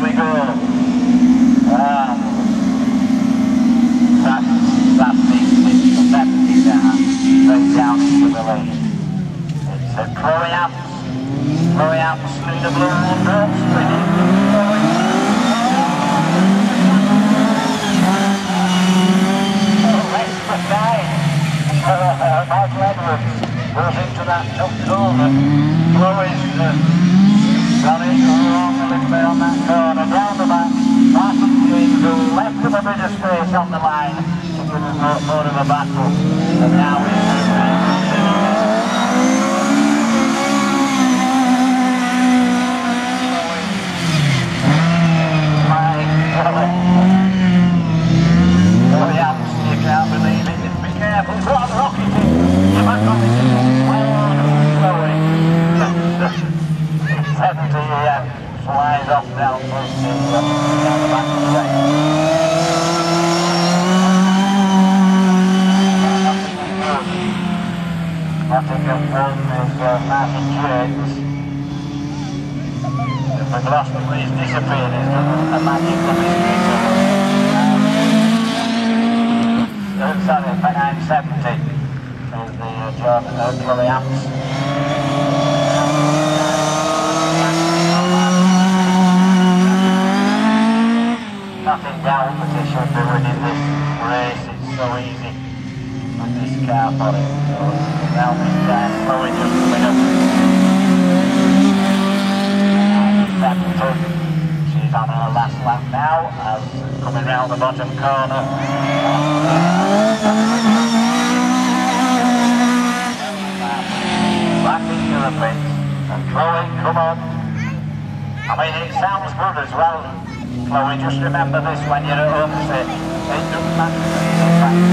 here we go. Um, that's, that's the, 70 now, straight down into the lane. It's a Chloe Amps, Chloe Amps through the blue water, spinning, Michael Edwards goes into that top corner. Chloe's got it wrong a little bit on that corner, down the back. Martin James who of space on the line to give of a battle. And now yeah, you can't believe it. Be careful. What a rocket it. You're back on it. Well, slowing. 70 yeah, flies off down the, uh, down the back of the train. Nottingham one is uh, Martin James. We've lost him, he's disappeared. Done a magic of his uh, sorry, by 970 is the uh, uh, Chloe Amps. Nothing down that he should be winning this race, it's so easy with this car for just coming up. 970. She's on her last lap now, as coming round the bottom corner. Back the pit. And Chloe, come on. I mean, it sounds good as well. Chloe, just remember this when you're at home, say, it doesn't matter.